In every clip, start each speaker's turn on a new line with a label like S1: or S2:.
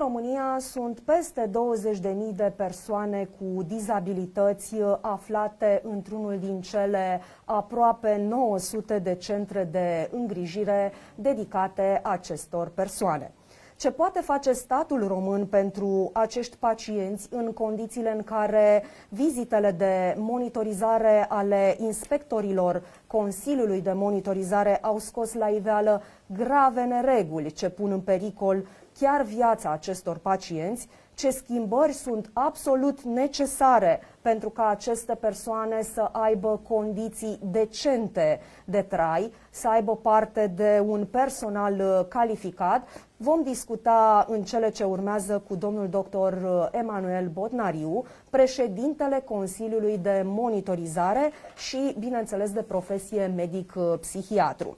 S1: România sunt peste 20.000 de persoane cu dizabilități aflate într-unul din cele aproape 900 de centre de îngrijire dedicate acestor persoane. Ce poate face statul român pentru acești pacienți în condițiile în care vizitele de monitorizare ale inspectorilor Consiliului de Monitorizare au scos la iveală grave nereguli ce pun în pericol chiar viața acestor pacienți, ce schimbări sunt absolut necesare pentru ca aceste persoane să aibă condiții decente de trai, să aibă parte de un personal uh, calificat. Vom discuta în cele ce urmează cu domnul doctor uh, Emanuel Botnariu, președintele Consiliului de Monitorizare și, bineînțeles, de profesie medic-psihiatru.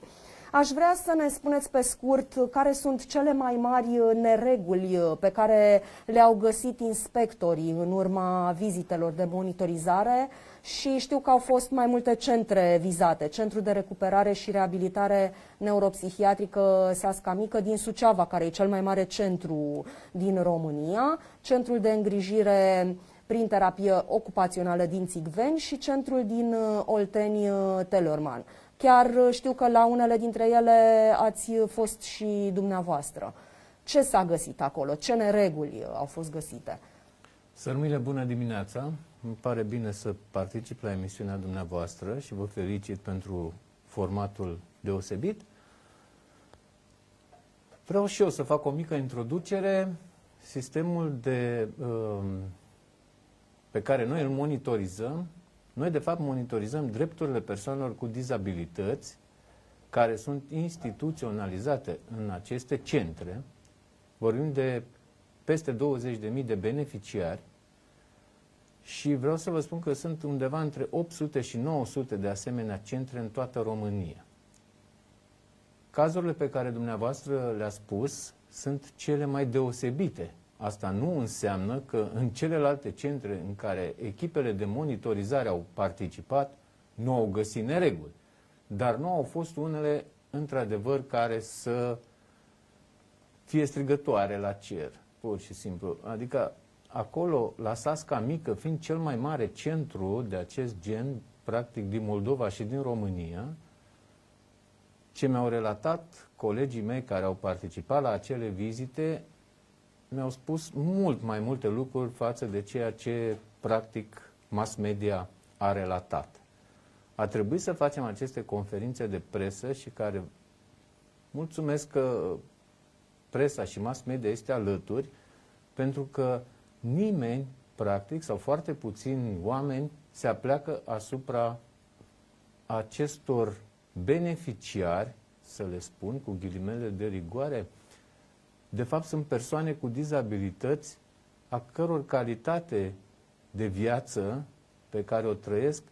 S1: Aș vrea să ne spuneți pe scurt care sunt cele mai mari uh, nereguli uh, pe care le-au găsit inspectorii în urma vizitelor de monitorizare și știu că au fost mai multe centre vizate. Centrul de recuperare și reabilitare neuropsihiatrică Sasca Mică din Suceava, care e cel mai mare centru din România, Centrul de îngrijire prin terapie ocupațională din Țigveni și centrul din uh, Olteni Telorman. Chiar uh, știu că la unele dintre ele ați fost și dumneavoastră. Ce s-a găsit acolo? Ce nereguli uh, au fost găsite?
S2: Sărmile, bună dimineața! Îmi pare bine să particip la emisiunea dumneavoastră și vă felicit pentru formatul deosebit. Vreau și eu să fac o mică introducere. Sistemul de, um, pe care noi îl monitorizăm noi, de fapt, monitorizăm drepturile persoanelor cu dizabilități care sunt instituționalizate în aceste centre. Vorbim de peste 20.000 de beneficiari și vreau să vă spun că sunt undeva între 800 și 900 de asemenea centre în toată România. Cazurile pe care dumneavoastră le-a spus sunt cele mai deosebite Asta nu înseamnă că în celelalte centre în care echipele de monitorizare au participat, nu au găsit nereguli. Dar nu au fost unele, într-adevăr, care să fie strigătoare la cer, pur și simplu. Adică acolo, la Sasca Mică, fiind cel mai mare centru de acest gen, practic din Moldova și din România, ce mi-au relatat colegii mei care au participat la acele vizite mi-au spus mult mai multe lucruri față de ceea ce, practic, mass media a relatat. A trebuit să facem aceste conferințe de presă și care, mulțumesc că presa și mass media este alături, pentru că nimeni, practic, sau foarte puțini oameni se apleacă asupra acestor beneficiari, să le spun cu ghilimele de rigoare, de fapt sunt persoane cu dizabilități a căror calitate de viață pe care o trăiesc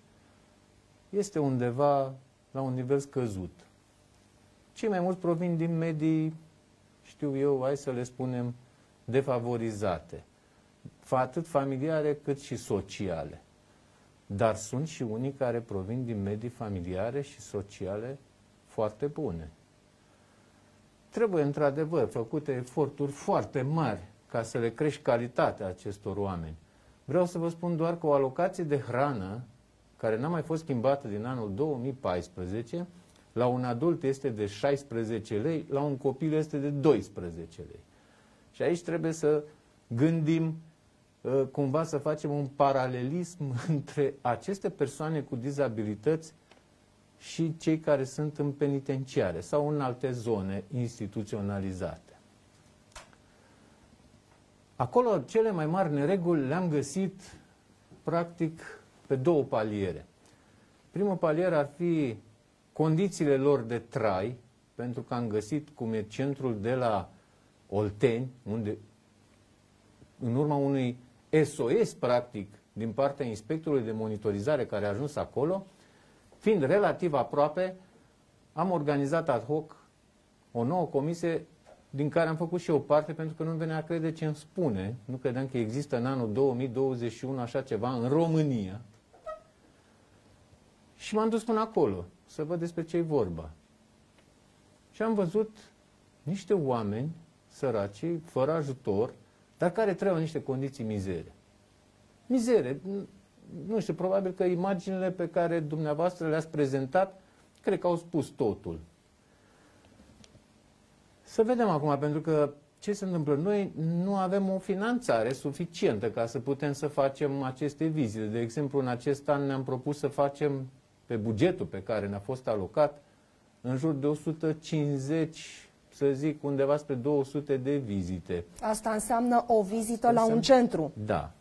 S2: este undeva la un nivel scăzut. Cei mai mulți provin din medii, știu eu, hai să le spunem, defavorizate, atât familiare cât și sociale. Dar sunt și unii care provin din medii familiare și sociale foarte bune trebuie într-adevăr făcute eforturi foarte mari ca să le crești calitatea acestor oameni. Vreau să vă spun doar că o alocație de hrană, care n-a mai fost schimbată din anul 2014, la un adult este de 16 lei, la un copil este de 12 lei. Și aici trebuie să gândim uh, cumva să facem un paralelism între aceste persoane cu dizabilități și cei care sunt în penitenciare sau în alte zone instituționalizate. Acolo cele mai mari nereguli le-am găsit practic pe două paliere. Primul palier ar fi condițiile lor de trai, pentru că am găsit cum e centrul de la Olteni, unde în urma unui SOS, practic, din partea inspectorului de monitorizare care a ajuns acolo, fiind relativ aproape, am organizat ad hoc o nouă comisie din care am făcut și eu parte pentru că nu venea a crede ce îmi spune. Nu credeam că există în anul 2021 așa ceva în România. Și m-am dus până acolo să văd despre ce e vorba. Și am văzut niște oameni săraci, fără ajutor, dar care trăiau în niște condiții mizere. Mizere. Nu știu, probabil că imaginile pe care dumneavoastră le-ați prezentat, cred că au spus totul. Să vedem acum, pentru că ce se întâmplă? Noi nu avem o finanțare suficientă ca să putem să facem aceste vizite. De exemplu, în acest an ne-am propus să facem pe bugetul pe care ne-a fost alocat în jur de 150, să zic, undeva spre 200 de vizite.
S1: Asta înseamnă o vizită Asta la un centru.
S2: Da.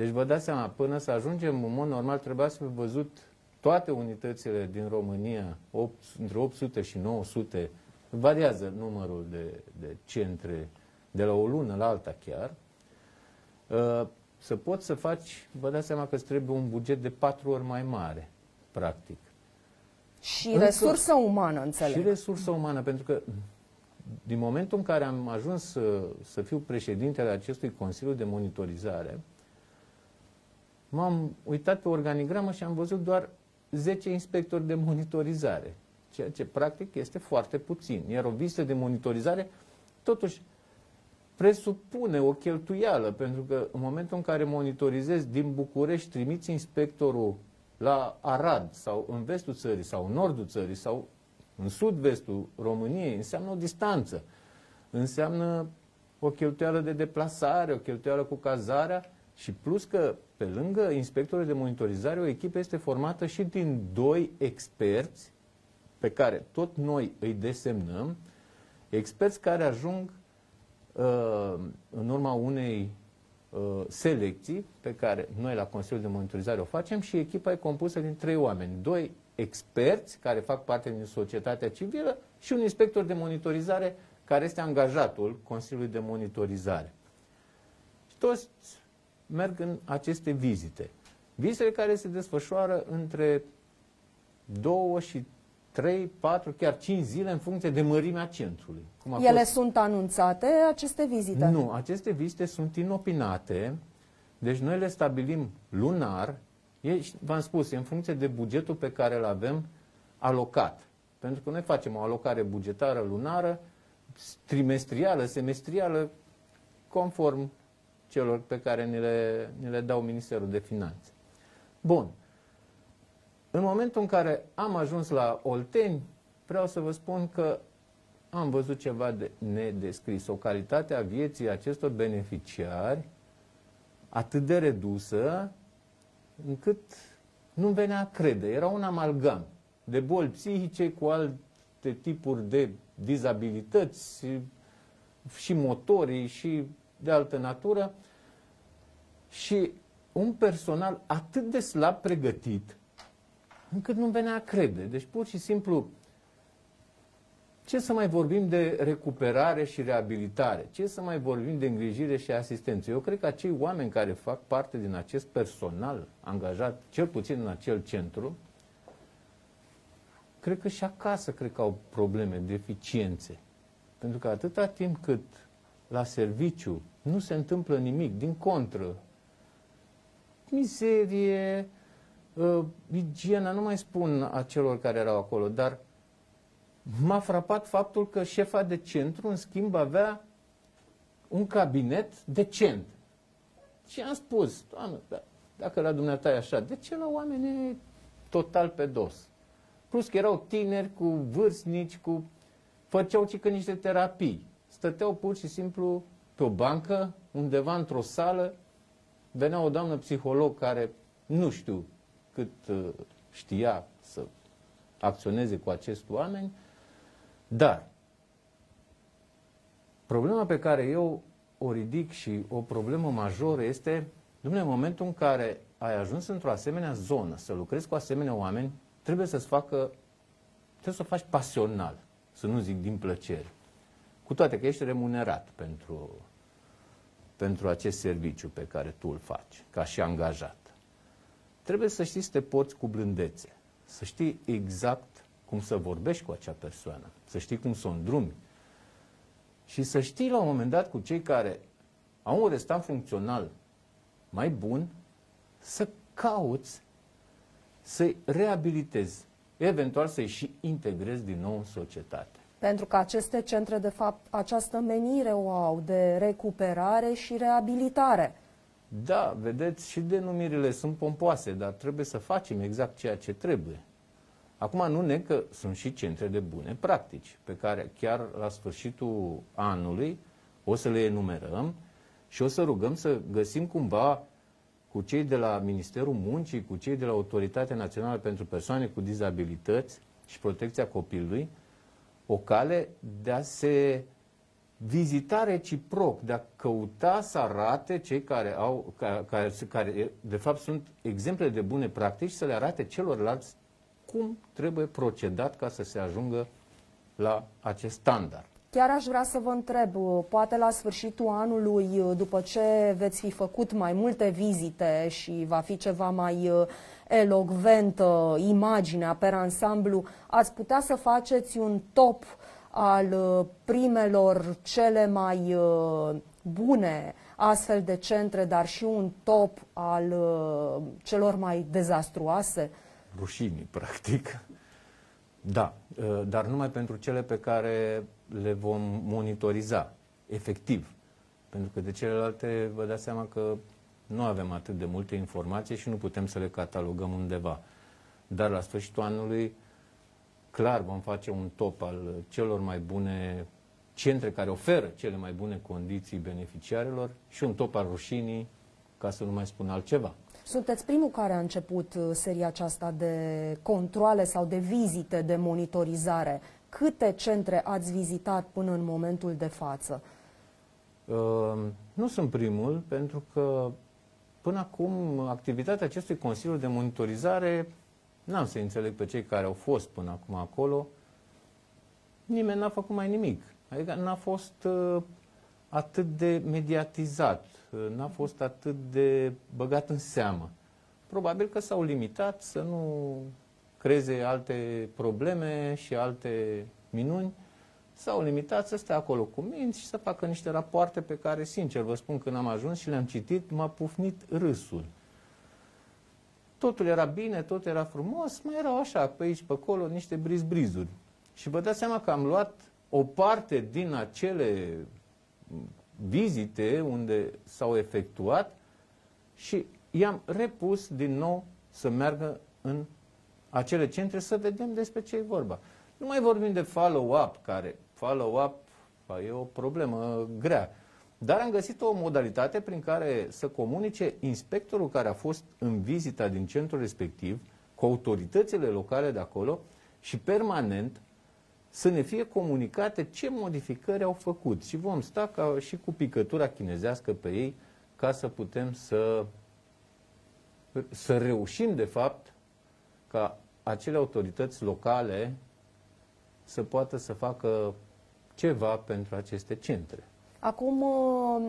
S2: Deci vă dați seama, până să ajungem, în mod normal, trebuia să fi văzut toate unitățile din România, 8, între 800 și 900 variază numărul de, de centre de la o lună la alta chiar, uh, să poți să faci, vă dați seama că îți trebuie un buget de patru ori mai mare, practic.
S1: Și Încă, resursă umană, înțeleg.
S2: Și resursă umană, pentru că din momentul în care am ajuns să, să fiu președintele acestui Consiliu de Monitorizare, m-am uitat pe organigramă și am văzut doar 10 inspectori de monitorizare ceea ce practic este foarte puțin. Iar o vizită de monitorizare totuși presupune o cheltuială, pentru că în momentul în care monitorizezi din București, trimiți inspectorul la Arad sau în vestul țării sau în nordul țării sau în sud-vestul României, înseamnă o distanță. Înseamnă o cheltuială de deplasare, o cheltuială cu cazarea și plus că pe lângă inspectorul de monitorizare, o echipă este formată și din doi experți pe care tot noi îi desemnăm, experți care ajung uh, în urma unei uh, selecții pe care noi la Consiliul de Monitorizare o facem și echipa e compusă din trei oameni. Doi experți care fac parte din societatea civilă și un inspector de monitorizare care este angajatul Consiliului de Monitorizare. Și toți merg în aceste vizite. Vizitele care se desfășoară între două și 3, 4, chiar 5 zile în funcție de mărimea centrului.
S1: Cum Ele fost... sunt anunțate, aceste vizite?
S2: Nu, aceste vizite sunt inopinate, deci noi le stabilim lunar, v-am spus, e în funcție de bugetul pe care îl avem alocat. Pentru că noi facem o alocare bugetară lunară, trimestrială, semestrială, conform celor pe care ne le, ne le dau Ministerul de Finanțe. Bun. În momentul în care am ajuns la Olteni, vreau să vă spun că am văzut ceva de nedescris. O calitate a vieții acestor beneficiari atât de redusă încât nu venea a crede. Era un amalgam de boli psihice cu alte tipuri de dizabilități și motorii și de altă natură și un personal atât de slab pregătit încât nu venea a crede. Deci pur și simplu, ce să mai vorbim de recuperare și reabilitare? Ce să mai vorbim de îngrijire și asistență? Eu cred că acei oameni care fac parte din acest personal angajat, cel puțin în acel centru, cred că și acasă cred că au probleme, deficiențe. Pentru că atâta timp cât la serviciu nu se întâmplă nimic, din contră, mizerie, uh, igiena, nu mai spun a celor care erau acolo, dar m-a frapat faptul că șefa de centru, în schimb, avea un cabinet decent. Și am spus, doamnă, da, dacă la dumneata e așa, de ce la oameni e total pe dos? Plus că erau tineri cu vârstnici, cu... făceau și că niște terapii. Stăteau pur și simplu pe o bancă, undeva într-o sală, venea o doamnă psiholog care, nu știu cât uh, știa să acționeze cu acești oameni, dar problema pe care eu o ridic și o problemă majoră este, dumne, în momentul în care ai ajuns într-o asemenea zonă, să lucrezi cu asemenea oameni, trebuie să-ți facă, trebuie să o faci pasional, să nu zic din plăcere. Cu toate că ești remunerat pentru, pentru acest serviciu pe care tu îl faci, ca și angajat trebuie să știi să te porți cu blândețe, să știi exact cum să vorbești cu acea persoană, să știi cum să o îndrumi și să știi la un moment dat cu cei care au un restant funcțional mai bun, să cauți să-i reabilitezi, eventual să-i și integrezi din nou în societate.
S1: Pentru că aceste centre, de fapt, această menire o au de recuperare și reabilitare.
S2: Da, vedeți, și denumirile sunt pompoase, dar trebuie să facem exact ceea ce trebuie. Acum nu ne că sunt și centre de bune practici, pe care chiar la sfârșitul anului o să le enumerăm și o să rugăm să găsim cumva cu cei de la Ministerul Muncii, cu cei de la Autoritatea Națională pentru Persoane cu Dizabilități și Protecția Copilului, o cale de a se vizita reciproc, de a căuta să arate cei care au, care, care de fapt sunt exemple de bune practici, să le arate celorlalți cum trebuie procedat ca să se ajungă la acest standard.
S1: Chiar aș vrea să vă întreb, poate la sfârșitul anului, după ce veți fi făcut mai multe vizite și va fi ceva mai uh, elogventă imaginea per ansamblu, ați putea să faceți un top al uh, primelor cele mai uh, bune astfel de centre, dar și un top al celor mai dezastruoase?
S2: Rușinii, practic. Da, dar numai pentru cele pe care le vom monitoriza efectiv. Pentru că de celelalte vă dați seama că nu avem atât de multe informații și nu putem să le catalogăm undeva. Dar la sfârșitul anului, clar vom face un top al celor mai bune centre care oferă cele mai bune condiții beneficiarilor și un top al rușinii, ca să nu mai spun altceva.
S1: Sunteți primul care a început uh, seria aceasta de controle sau de vizite de monitorizare Câte centre ați vizitat până în momentul de față?
S2: Uh, nu sunt primul, pentru că până acum activitatea acestui Consiliu de Monitorizare, n-am să înțeleg pe cei care au fost până acum acolo, nimeni n-a făcut mai nimic. Adică n-a fost uh, atât de mediatizat, uh, n-a fost atât de băgat în seamă. Probabil că s-au limitat să nu creeze alte probleme și alte minuni, s-au limitat să stea acolo cu minți și să facă niște rapoarte pe care, sincer, vă spun, când am ajuns și le-am citit, m-a pufnit râsul. Totul era bine, tot era frumos, mai erau așa, pe aici, pe acolo, niște briz-brizuri. Și vă dați seama că am luat o parte din acele vizite unde s-au efectuat și i-am repus din nou să meargă în acele centre să vedem despre ce e vorba. Nu mai vorbim de follow-up, care follow-up e o problemă grea. Dar am găsit o modalitate prin care să comunice inspectorul care a fost în vizita din centrul respectiv cu autoritățile locale de acolo și permanent să ne fie comunicate ce modificări au făcut. Și vom sta ca și cu picătura chinezească pe ei ca să putem să, să reușim, de fapt, ca acele autorități locale să poată să facă ceva pentru aceste centre.
S1: Acum, uh,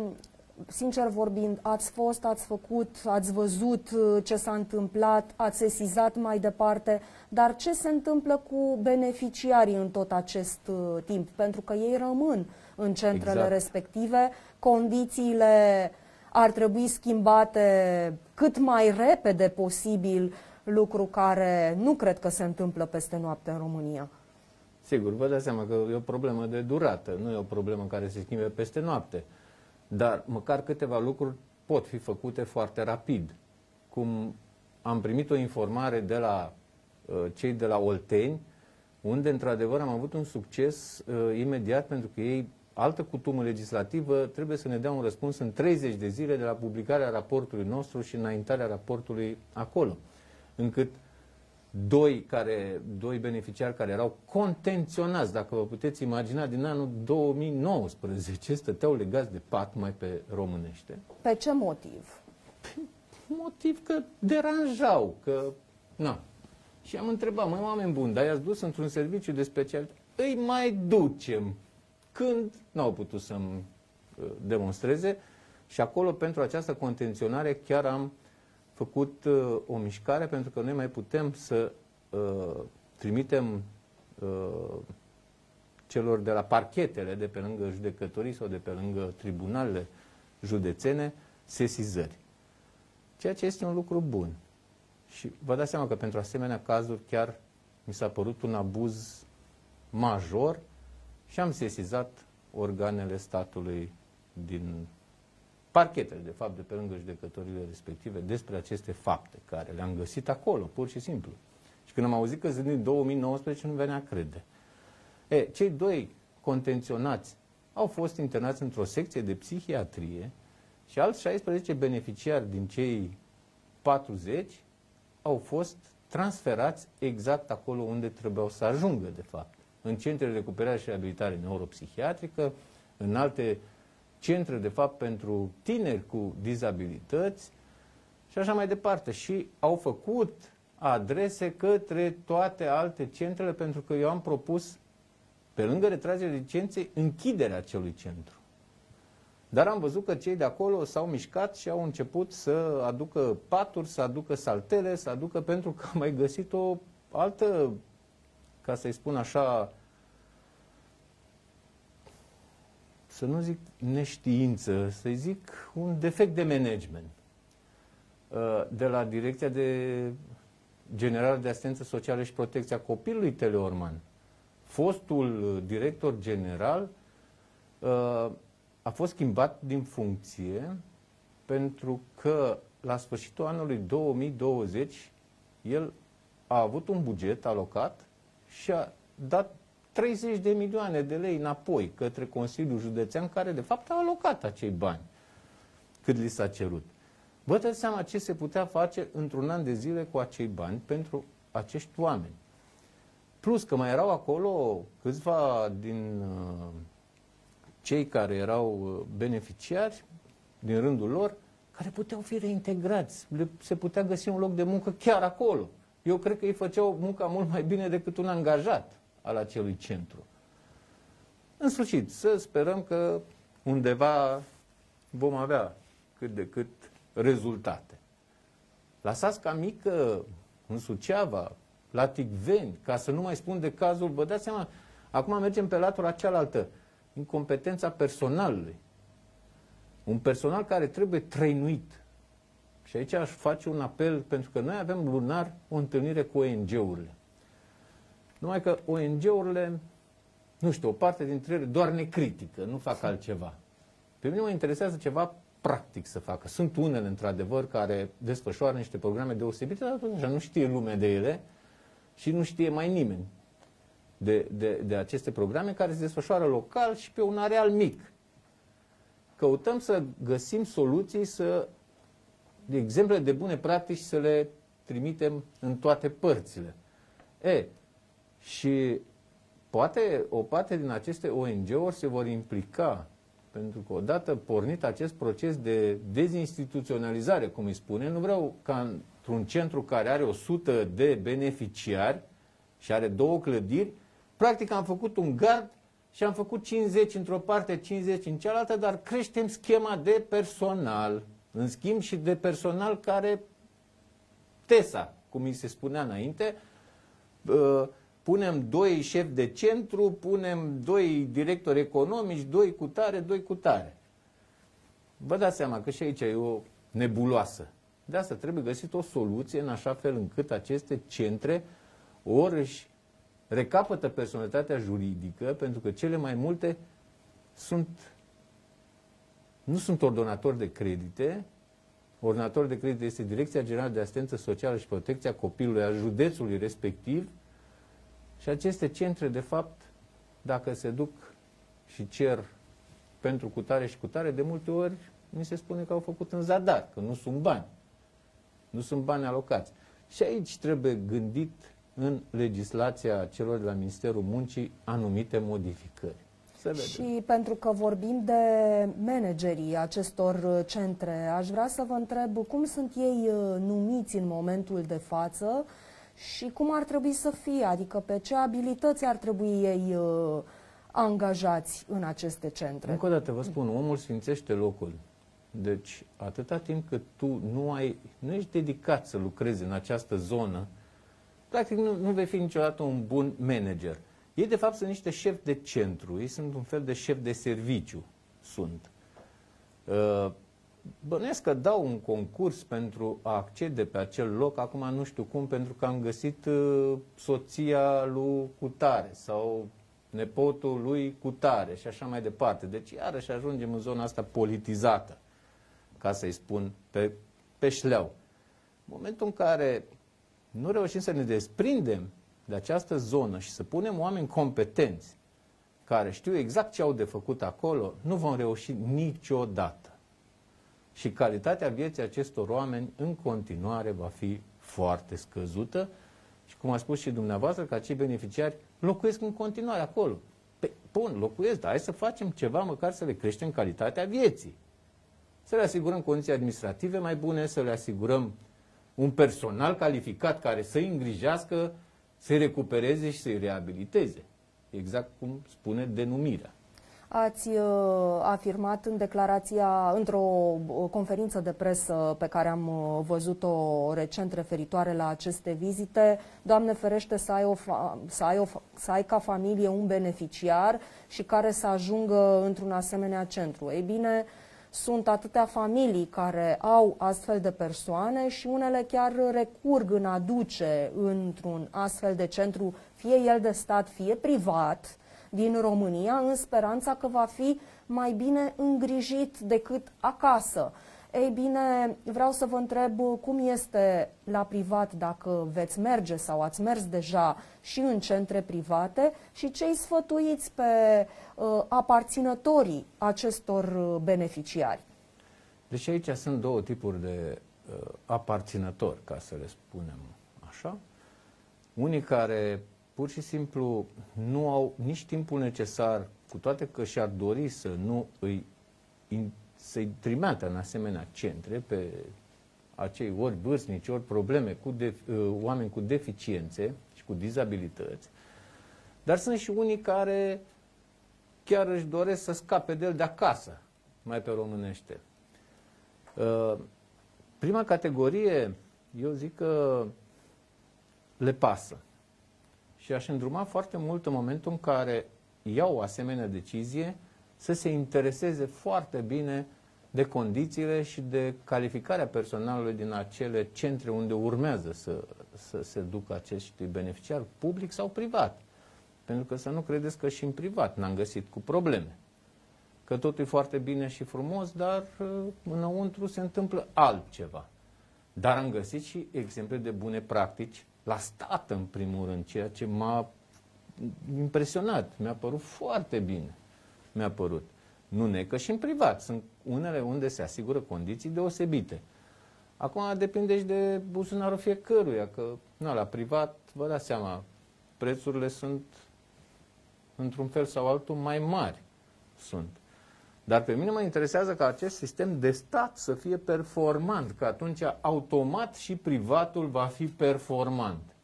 S1: sincer vorbind, ați fost, ați făcut, ați văzut uh, ce s-a întâmplat, ați sesizat mai departe, dar ce se întâmplă cu beneficiarii în tot acest uh, timp? Pentru că ei rămân în centrele exact. respective, condițiile ar trebui schimbate cât mai repede posibil lucru care nu cred că se întâmplă peste noapte în România.
S2: Sigur, vă dați seama că e o problemă de durată, nu e o problemă care se schimbe peste noapte. Dar măcar câteva lucruri pot fi făcute foarte rapid. Cum am primit o informare de la uh, cei de la Olteni, unde într-adevăr am avut un succes uh, imediat pentru că ei, altă cutumă legislativă, trebuie să ne dea un răspuns în 30 de zile de la publicarea raportului nostru și înaintarea raportului acolo încât doi, care, doi beneficiari care erau contenționați, dacă vă puteți imagina, din anul 2019, stăteau legați de pat mai pe românește.
S1: Pe ce motiv?
S2: Pe motiv că deranjau, că... Na. Și am întrebat, măi, oameni buni, dar i-ați dus într-un serviciu de specialitate? Îi mai ducem. Când? N-au putut să-mi uh, demonstreze. Și acolo, pentru această contenționare, chiar am făcut uh, o mișcare pentru că noi mai putem să uh, trimitem uh, celor de la parchetele de pe lângă judecătorii sau de pe lângă tribunalele județene sesizări. Ceea ce este un lucru bun. Și vă dați seama că pentru asemenea cazuri chiar mi s-a părut un abuz major și am sesizat organele statului din parchetele, de fapt, de pe lângă judecătorile respective, despre aceste fapte care le-am găsit acolo, pur și simplu. Și când am auzit că sunt din 2019, nu venea crede. E, cei doi contenționați au fost internați într-o secție de psihiatrie și alți 16 beneficiari din cei 40 au fost transferați exact acolo unde trebuiau să ajungă, de fapt. În centre de recuperare și reabilitare neuropsihiatrică, în alte centre, de fapt, pentru tineri cu dizabilități și așa mai departe. Și au făcut adrese către toate alte centrele, pentru că eu am propus, pe lângă retragerea licenței, închiderea acelui centru. Dar am văzut că cei de acolo s-au mișcat și au început să aducă paturi, să aducă saltele, să aducă pentru că am mai găsit o altă, ca să-i spun așa, să nu zic neștiință, să-i zic un defect de management uh, de la Direcția de General de Asistență Socială și Protecția Copilului Teleorman. Fostul director general uh, a fost schimbat din funcție pentru că la sfârșitul anului 2020 el a avut un buget alocat și a dat 30 de milioane de lei înapoi către Consiliul Județean, care de fapt a alocat acei bani cât li s-a cerut. Vă dați seama ce se putea face într-un an de zile cu acei bani pentru acești oameni. Plus că mai erau acolo câțiva din uh, cei care erau uh, beneficiari, din rândul lor, care puteau fi reintegrați. Le, se putea găsi un loc de muncă chiar acolo. Eu cred că ei făceau munca mult mai bine decât un angajat al acelui centru. În sfârșit, să sperăm că undeva vom avea cât de cât rezultate. La Sasca Mică, în Suceava, la Ticveni, ca să nu mai spun de cazul, vă dați seama, acum mergem pe latura cealaltă, incompetența personalului. Un personal care trebuie trăinuit. Și aici aș face un apel, pentru că noi avem lunar o întâlnire cu ONG-urile. Numai că ONG-urile, nu știu, o parte dintre ele doar ne critică, nu fac altceva. Pe mine mă interesează ceva practic să facă. Sunt unele, într-adevăr, care desfășoară niște programe deosebite, dar totuși nu știe lumea de ele și nu știe mai nimeni de, de, de aceste programe care se desfășoară local și pe un areal mic. Căutăm să găsim soluții, să, de exemple de bune practici, să le trimitem în toate părțile. E, și poate o parte din aceste ONG-uri se vor implica pentru că odată pornit acest proces de dezinstituționalizare, cum îi spune, nu vreau ca într-un centru care are 100 de beneficiari și are două clădiri, practic am făcut un gard și am făcut 50 într-o parte, 50 în cealaltă, dar creștem schema de personal. În schimb și de personal care, TESA, cum îi se spunea înainte, uh, punem doi șefi de centru, punem doi directori economici, doi cu tare, doi cu tare. Vă dați seama că și aici e o nebuloasă. De asta trebuie găsit o soluție în așa fel încât aceste centre ori își recapătă personalitatea juridică, pentru că cele mai multe sunt, nu sunt ordonatori de credite, ordonator de credite este Direcția Generală de Asistență Socială și Protecția Copilului a județului respectiv, și aceste centre, de fapt, dacă se duc și cer pentru cutare și cutare, de multe ori mi se spune că au făcut în zadar, că nu sunt bani. Nu sunt bani alocați. Și aici trebuie gândit în legislația celor de la Ministerul Muncii anumite modificări.
S1: Și pentru că vorbim de managerii acestor centre, aș vrea să vă întreb cum sunt ei uh, numiți în momentul de față și cum ar trebui să fie, adică pe ce abilități ar trebui ei uh, angajați în aceste centre.
S2: Încă o dată vă spun, omul sfințește locul. Deci, atâta timp cât tu nu, ai, nu ești dedicat să lucrezi în această zonă, practic nu, nu vei fi niciodată un bun manager. Ei, de fapt, sunt niște șefi de centru, ei sunt un fel de șef de serviciu, sunt. Uh, Bănuiesc că dau un concurs pentru a accede pe acel loc, acum nu știu cum, pentru că am găsit uh, soția lui Cutare sau nepotul lui cu tare și așa mai departe. Deci iarăși ajungem în zona asta politizată, ca să-i spun pe, pe șleau. În momentul în care nu reușim să ne desprindem de această zonă și să punem oameni competenți care știu exact ce au de făcut acolo, nu vom reuși niciodată. Și calitatea vieții acestor oameni în continuare va fi foarte scăzută și cum a spus și dumneavoastră, că acei beneficiari locuiesc în continuare acolo. Pe, bun, locuiesc, dar hai să facem ceva măcar să le creștem calitatea vieții. Să le asigurăm condiții administrative mai bune, să le asigurăm un personal calificat care să-i îngrijească, să-i recupereze și să-i reabiliteze. Exact cum spune denumirea.
S1: Ați uh, afirmat în declarația, într-o uh, conferință de presă pe care am uh, văzut-o recent referitoare la aceste vizite, Doamne ferește să ai, o să, ai o, să ai ca familie un beneficiar și care să ajungă într-un asemenea centru. Ei bine, sunt atâtea familii care au astfel de persoane și unele chiar recurg în aduce într-un astfel de centru, fie el de stat, fie privat, din România, în speranța că va fi mai bine îngrijit decât acasă. Ei bine, vreau să vă întreb cum este la privat dacă veți merge sau ați mers deja și în centre private și ce îi sfătuiți pe uh, aparținătorii acestor uh, beneficiari.
S2: Deci aici sunt două tipuri de uh, aparținători, ca să le spunem așa. Unii care pur și simplu nu au nici timpul necesar, cu toate că și-ar dori să nu îi, să-i trimeată în asemenea centre pe acei ori vârstnici, ori probleme cu de, uh, oameni cu deficiențe și cu dizabilități, dar sunt și unii care chiar își doresc să scape de el de acasă, mai pe românește. Uh, prima categorie, eu zic că le pasă. Și aș îndruma foarte mult în momentul în care iau o asemenea decizie să se intereseze foarte bine de condițiile și de calificarea personalului din acele centre unde urmează să, să se ducă acești beneficiari, public sau privat. Pentru că să nu credeți că și în privat n-am găsit cu probleme. Că totul e foarte bine și frumos, dar uh, înăuntru se întâmplă altceva. Dar am găsit și exemple de bune practici la stat, în primul rând, ceea ce m-a impresionat. Mi-a părut foarte bine. Mi-a părut. Nu necă și în privat. Sunt unele unde se asigură condiții deosebite. Acum depinde și de buzunarul fiecăruia, că na, la privat, vă dați seama, prețurile sunt într-un fel sau altul mai mari. Sunt. Dar pe mine mă interesează ca acest sistem de stat să fie performant, că atunci automat și privatul va fi performant.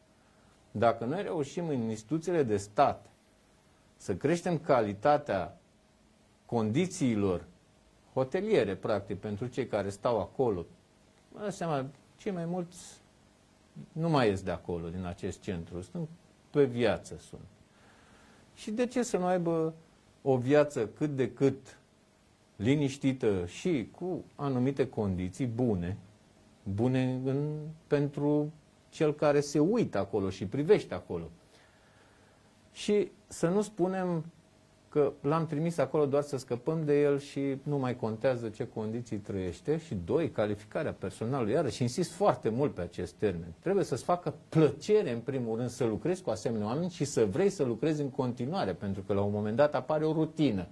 S2: Dacă noi reușim în instituțiile de stat să creștem calitatea condițiilor hoteliere, practic, pentru cei care stau acolo, mă dau seama, cei mai mulți nu mai ies de acolo, din acest centru, sunt pe viață sunt. Și de ce să nu aibă o viață cât de cât liniștită și cu anumite condiții bune, bune în, pentru cel care se uită acolo și privește acolo. Și să nu spunem că l-am trimis acolo doar să scăpăm de el și nu mai contează ce condiții trăiește. Și doi, calificarea personalului. Iarăși, insist foarte mult pe acest termen. Trebuie să-ți facă plăcere, în primul rând, să lucrezi cu asemenea oameni și să vrei să lucrezi în continuare, pentru că la un moment dat apare o rutină.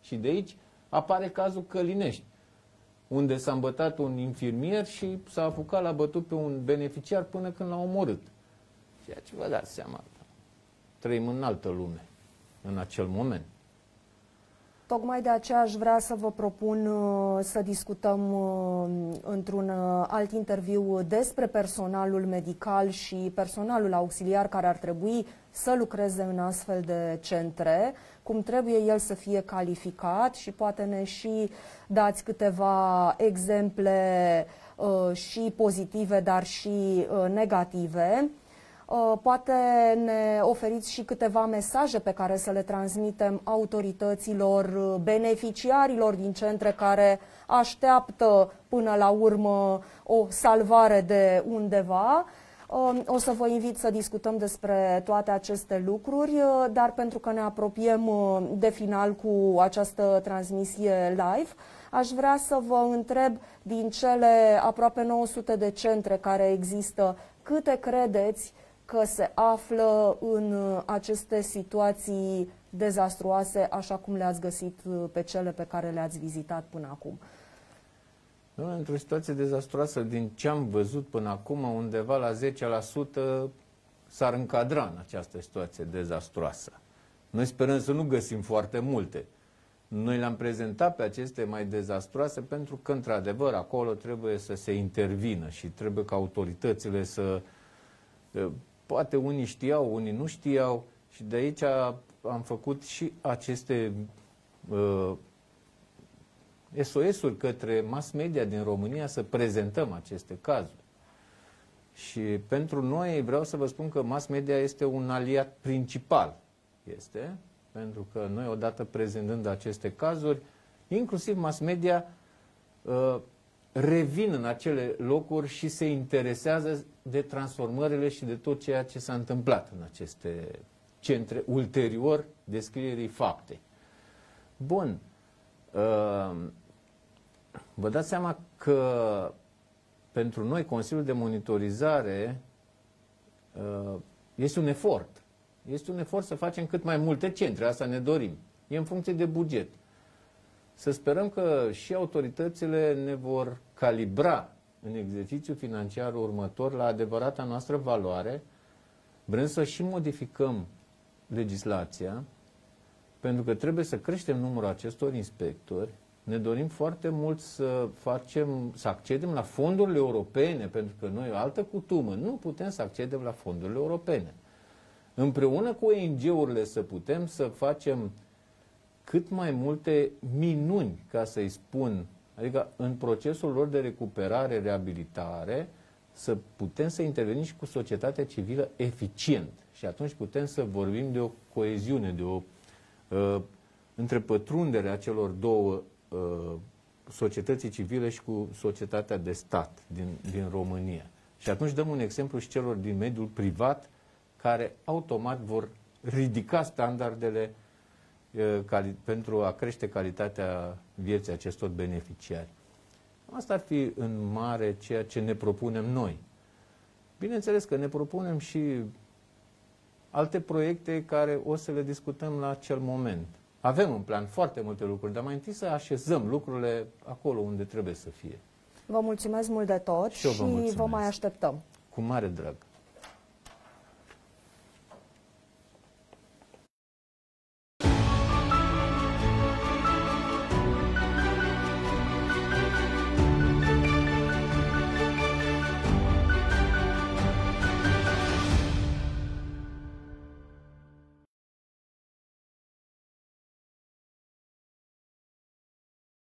S2: Și de aici apare cazul Călinești, unde s-a îmbătat un infirmier și s-a apucat la bătut pe un beneficiar până când l-a omorât. Ceea ce vă dați seama, trăim în altă lume în acel moment.
S1: Tocmai de aceea aș vrea să vă propun uh, să discutăm uh, într-un uh, alt interviu despre personalul medical și personalul auxiliar care ar trebui să lucreze în astfel de centre, cum trebuie el să fie calificat și poate ne și dați câteva exemple și pozitive, dar și negative. Uh, poate ne oferiți și câteva mesaje pe care să le transmitem autorităților, uh, beneficiarilor din centre care așteaptă până la urmă o salvare de undeva. Um, o să vă invit să discutăm despre toate aceste lucruri, uh, dar pentru că ne apropiem uh, de final cu această transmisie live, aș vrea să vă întreb din cele aproape 900 de centre care există, câte credeți că se află în uh, aceste situații dezastruoase, așa cum le-ați găsit pe cele pe care le-ați vizitat până acum?
S2: Nu, într-o situație dezastruoasă, din ce am văzut până acum, undeva la 10% s-ar încadra în această situație dezastruoasă. Noi sperăm să nu găsim foarte multe. Noi le-am prezentat pe aceste mai dezastroase pentru că, într-adevăr, acolo trebuie să se intervină și trebuie ca autoritățile să... Poate unii știau, unii nu știau și de aici am făcut și aceste uh, SOS-uri către mass media din România să prezentăm aceste cazuri. Și pentru noi vreau să vă spun că mass media este un aliat principal. Este, pentru că noi odată prezentând aceste cazuri, inclusiv mass media uh, revin în acele locuri și se interesează de transformările și de tot ceea ce s-a întâmplat în aceste centre ulterior descrierii fapte. Bun. Uh, Vă dați seama că pentru noi Consiliul de Monitorizare uh, este un efort. Este un efort să facem cât mai multe centre, asta ne dorim. E în funcție de buget. Să sperăm că și autoritățile ne vor calibra în exercițiul financiar următor la adevărata noastră valoare, vrem să și modificăm legislația, pentru că trebuie să creștem numărul acestor inspectori, ne dorim foarte mult să facem, să accedem la fondurile europene, pentru că noi o altă cutumă, nu putem să accedem la fondurile europene. Împreună cu ONG-urile să putem să facem cât mai multe minuni, ca să-i spun, adică în procesul lor de recuperare, reabilitare, să putem să intervenim și cu societatea civilă eficient. Și atunci putem să vorbim de o coeziune, de o uh, întrepătrundere a celor două Uh, societății civile și cu societatea de stat din, din România. Și atunci dăm un exemplu și celor din mediul privat care automat vor ridica standardele uh, cali, pentru a crește calitatea vieții acestor beneficiari. Asta ar fi în mare ceea ce ne propunem noi. Bineînțeles că ne propunem și alte proiecte care o să le discutăm la acel moment. Avem în plan foarte multe lucruri, dar mai întâi să așezăm lucrurile acolo unde trebuie să fie.
S1: Vă mulțumesc mult de tot și, și vă mai așteptăm.
S2: Cu mare drag.